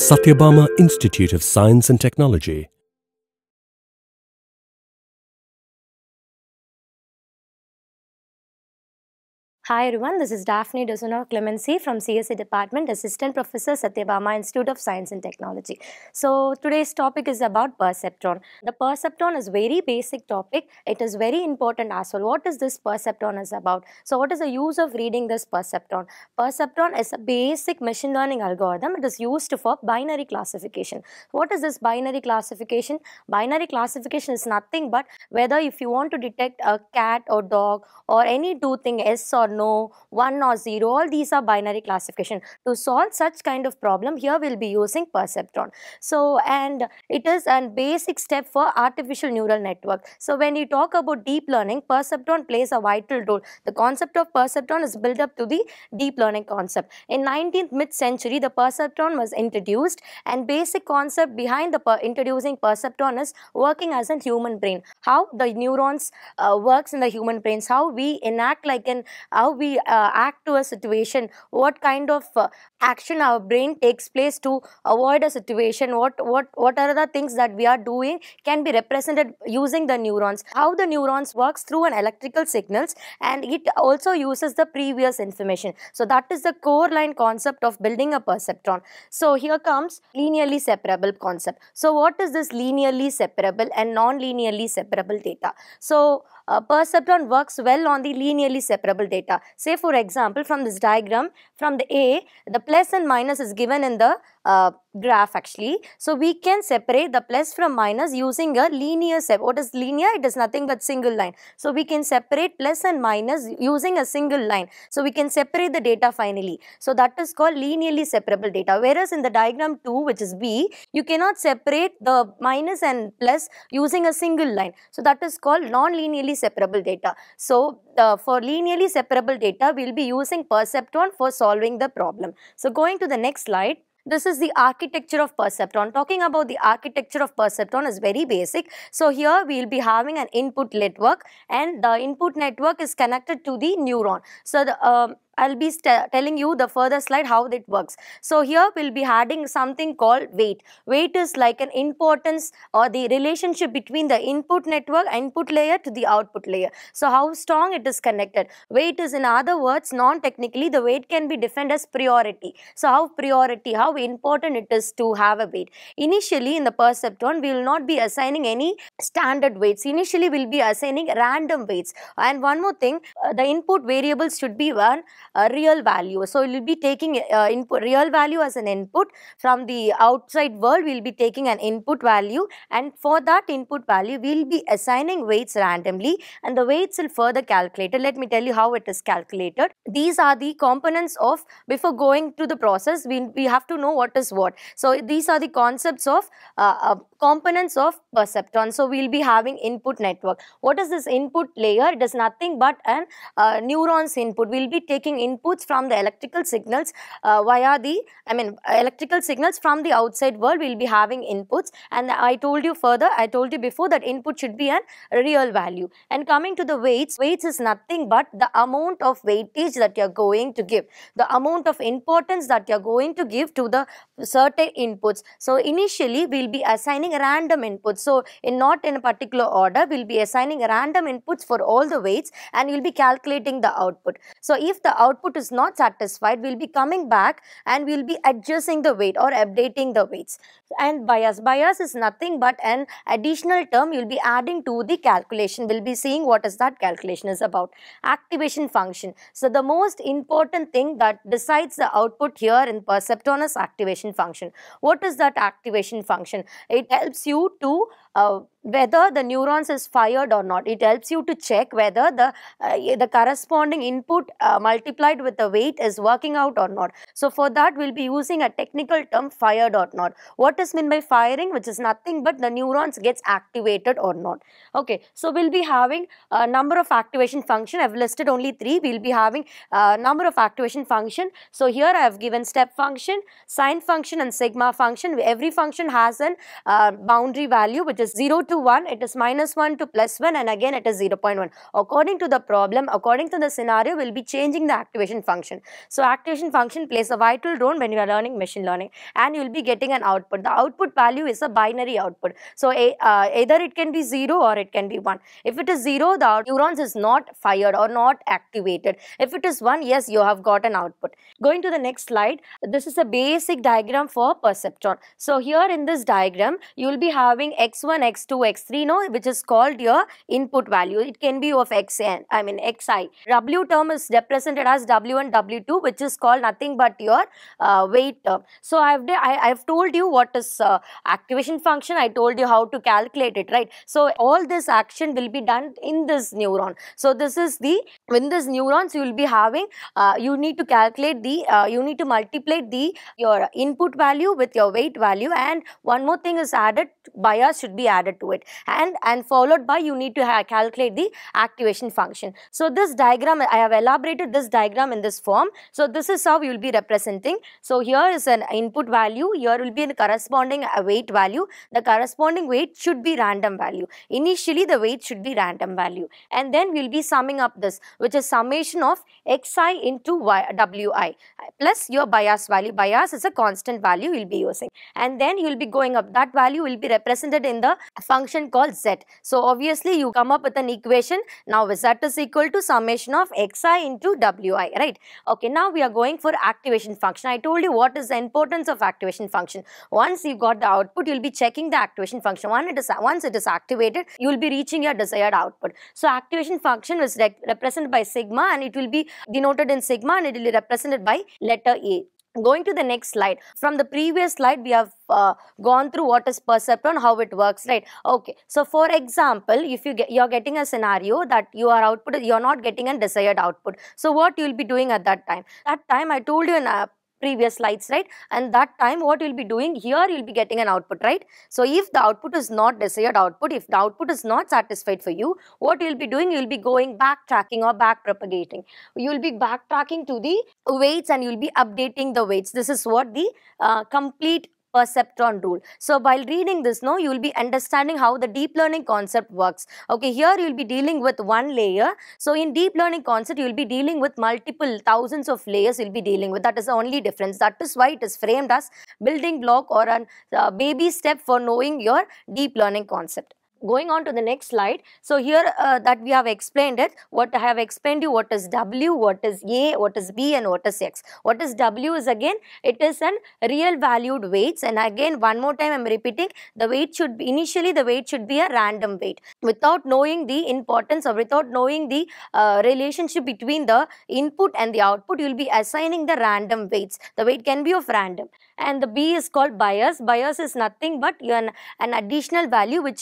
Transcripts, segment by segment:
Sathyabama Institute of Science and Technology. Hi everyone, this is Daphine Desona Clemency from CSE Department, Assistant Professor Sathyabama Institute of Science and Technology. So today's topic is about perceptron. The perceptron is very basic topic. It is very important as well. What is this perceptron is about? So what is the use of reading this perceptron? Perceptron is a basic machine learning algorithm. It is used for binary classification. What is this binary classification? Binary classification is nothing but whether if you want to detect a cat or dog or any two thing yes or no, 1 or 0, all these are binary classification. To solve such kind of problem, here we'll be using perceptron. So, and it is a basic step for artificial neural network. So, when you talk about deep learning, perceptron plays a vital role. The concept of perceptron is built up to the deep learning concept. In 19th mid-century, the perceptron was introduced and basic concept behind the per introducing perceptron is working as a human brain. How the neurons uh, works in the human brains, how we enact like an how we uh, act to a situation, what kind of uh, action our brain takes place to avoid a situation, what, what, what are the things that we are doing can be represented using the neurons. How the neurons works through an electrical signals and it also uses the previous information. So that is the core line concept of building a perceptron. So here comes linearly separable concept. So what is this linearly separable and non-linearly separable data? So uh, perceptron works well on the linearly separable data. Say for example from this diagram from the A the plus and minus is given in the uh, graph actually. So we can separate the plus from minus using a linear set. What is linear? It is nothing but single line. So we can separate plus and minus using a single line. So we can separate the data finally. So that is called linearly separable data. Whereas in the diagram 2 which is B, you cannot separate the minus and plus using a single line. So that is called non-linearly separable data. So uh, for linearly separable data, we will be using perceptron for solving the problem. So going to the next slide. This is the architecture of perceptron. Talking about the architecture of perceptron is very basic. So here we will be having an input network and the input network is connected to the neuron. So the um, I'll be telling you the further slide how it works. So here we'll be adding something called weight. Weight is like an importance or the relationship between the input network, input layer to the output layer. So how strong it is connected. Weight is in other words, non-technically the weight can be defined as priority. So how priority, how important it is to have a weight. Initially in the perceptron, we will not be assigning any standard weights. Initially we'll be assigning random weights. And one more thing, uh, the input variables should be one a real value. So, we will be taking uh, input real value as an input from the outside world we will be taking an input value and for that input value we will be assigning weights randomly and the weights will further calculated. Let me tell you how it is calculated. These are the components of before going to the process we, we have to know what is what. So, these are the concepts of uh, uh, components of perceptron. So, we will be having input network. What is this input layer? It is nothing but an uh, neurons input. We will be taking inputs from the electrical signals uh, via the, I mean electrical signals from the outside world we will be having inputs and I told you further, I told you before that input should be an real value. And coming to the weights, weights is nothing but the amount of weightage that you are going to give, the amount of importance that you are going to give to the certain inputs. So initially we will be assigning random inputs. So in not in a particular order, we will be assigning random inputs for all the weights and we will be calculating the output. So if the output is not satisfied, we will be coming back and we will be adjusting the weight or updating the weights. And bias, bias is nothing but an additional term you will be adding to the calculation. We will be seeing what is that calculation is about. Activation function. So the most important thing that decides the output here in perceptron is activation function. What is that activation function? It helps you to uh, whether the neurons is fired or not. It helps you to check whether the, uh, the corresponding input uh, multiplied with the weight is working out or not. So for that we will be using a technical term fired or not. What is meant by firing which is nothing but the neurons gets activated or not. Okay, so we will be having a number of activation function. I have listed only three. We will be having a number of activation function. So here I have given step function, sine function and sigma function. Every function has an uh, boundary value which is 0 to 1, it is minus 1 to plus 1 and again it is 0.1. According to the problem, according to the scenario, we will be changing the activation function. So activation function plays a vital role when you are learning machine learning and you will be getting an output. The output value is a binary output. So a, uh, either it can be 0 or it can be 1. If it is 0, the neurons is not fired or not activated. If it is 1, yes, you have got an output. Going to the next slide, this is a basic diagram for perceptron. So here in this diagram, you will be having x1, x2, x3, no, which is called your input value. It can be of xn, I mean xi. W term is represented as w1, w2, which is called nothing but your uh, weight term. So I've I, I've told you what is uh, activation function. I told you how to calculate it, right? So all this action will be done in this neuron. So this is the when this neurons you will be having. Uh, you need to calculate the. Uh, you need to multiply the your input value with your weight value, and one more thing is added. Bias should be added to it, and and followed by you need to calculate the activation function. So this diagram I have elaborated this diagram in this form. So this is how you will be representing. So here is an input value. Here will be a corresponding weight value. The corresponding weight should be random value. Initially the weight should be random value, and then we will be summing up this, which is summation of xi into y, wi plus your bias value. Bias is a constant value you will be using, and then you will be going up. That value will be represented in the function called z. So obviously you come up with an equation. Now z is equal to summation of xi into wi, right? Okay, now we are going for activation function. I told you what is the importance of activation function. Once you got the output, you will be checking the activation function. Once it is, once it is activated, you will be reaching your desired output. So activation function is represented by sigma and it will be denoted in sigma and it will be represented by letter A. Going to the next slide. From the previous slide, we have uh, gone through what is perceptron, how it works, right? Okay. So, for example, if you get, you're getting a scenario that you are output, you're not getting a desired output. So, what you'll be doing at that time? That time, I told you in a previous slides, right? And that time what you'll be doing here, you'll be getting an output, right? So if the output is not desired output, if the output is not satisfied for you, what you'll be doing, you'll be going backtracking or back propagating. You'll be backtracking to the weights and you'll be updating the weights. This is what the uh, complete perceptron rule. So while reading this no, you will be understanding how the deep learning concept works. Okay, here you will be dealing with one layer. So in deep learning concept, you will be dealing with multiple thousands of layers you will be dealing with. That is the only difference. That is why it is framed as building block or a uh, baby step for knowing your deep learning concept going on to the next slide. So here uh, that we have explained it, what I have explained you what is W, what is A, what is B and what is X. What is W is again, it is an real valued weights and again one more time I am repeating, the weight should be, initially the weight should be a random weight. Without knowing the importance or without knowing the uh, relationship between the input and the output, you will be assigning the random weights. The weight can be of random and the B is called bias. Bias is nothing but an, an additional value which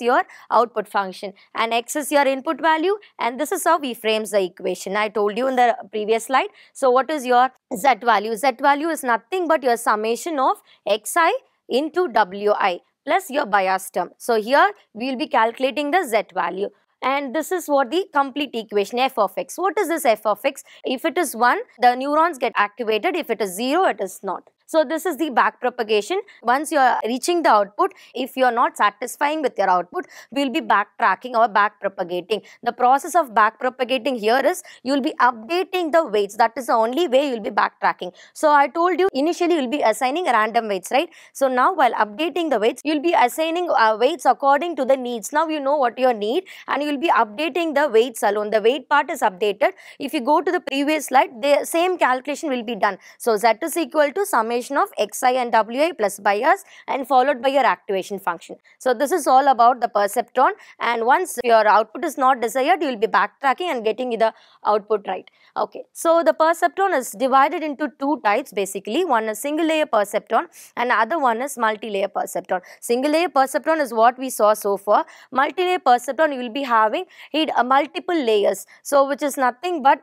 your output function and X is your input value and this is how we frames the equation. I told you in the previous slide. So what is your Z value? Z value is nothing but your summation of Xi into Wi plus your bias term. So here we will be calculating the Z value and this is what the complete equation f of x. What is this f of x? If it is 1, the neurons get activated. If it is 0, it is not. So this is the back propagation. Once you are reaching the output, if you are not satisfying with your output, we will be backtracking or back propagating. The process of back propagating here is you will be updating the weights. That is the only way you will be backtracking. So I told you initially you will be assigning random weights, right? So now while updating the weights, you will be assigning uh, weights according to the needs. Now you know what your need and you will be updating the weights alone. The weight part is updated. If you go to the previous slide, the same calculation will be done. So Z is equal to summation of xi and wi plus bias and followed by your activation function. So this is all about the perceptron and once your output is not desired, you will be backtracking and getting the output right. Okay, so the perceptron is divided into two types basically. One is single layer perceptron and other one is multi-layer perceptron. Single layer perceptron is what we saw so far. Multi-layer perceptron you will be having it, uh, multiple layers. So which is nothing but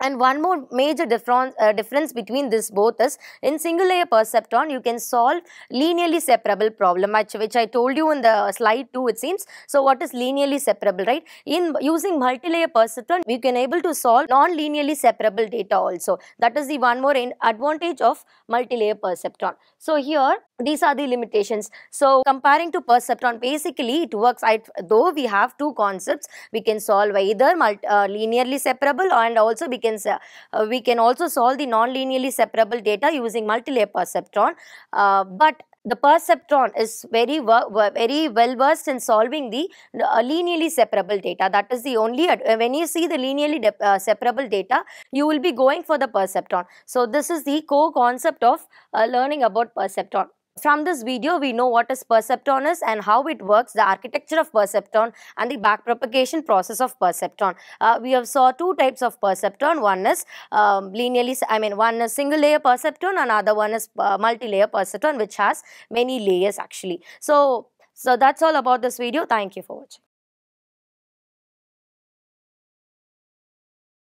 and one more major difference, uh, difference between this both is in single layer perceptron you can solve linearly separable problem which, I told you in the slide 2 it seems. So what is linearly separable right? In using multi-layer perceptron we can able to solve non-linearly separable data also. That is the one more advantage of multi-layer perceptron. So here these are the limitations. So comparing to perceptron basically it works I, though we have two concepts we can solve either multi, uh, linearly separable and also we can uh, we can also solve the non-linearly separable data using multi-layer perceptron. Uh, but the perceptron is very very well versed in solving the uh, linearly separable data. That is the only when you see the linearly uh, separable data you will be going for the perceptron. So this is the core concept of uh, learning about perceptron from this video, we know what is perceptron is and how it works, the architecture of perceptron and the backpropagation process of perceptron. Uh, we have saw two types of perceptron. One is um, linearly, I mean one is single layer perceptron, another one is uh, multi-layer perceptron which has many layers actually. So, so that's all about this video. Thank you for watching.